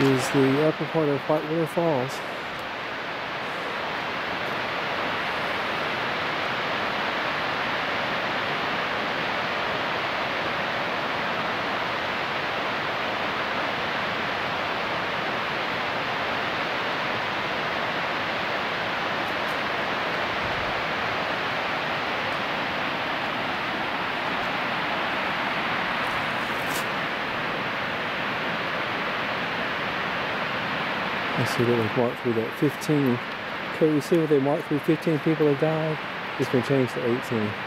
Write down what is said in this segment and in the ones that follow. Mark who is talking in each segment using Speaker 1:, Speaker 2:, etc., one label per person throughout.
Speaker 1: is the upper part of Whitewater Falls. I see that they've marked through that 15. Okay, you see what they marked through 15 people have died? It's been changed to 18.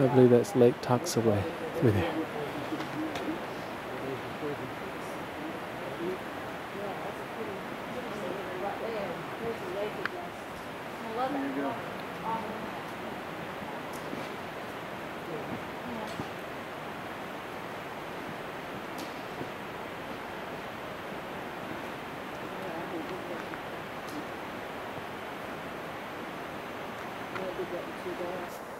Speaker 1: I believe that's Lake Toxaway through there.
Speaker 2: To there.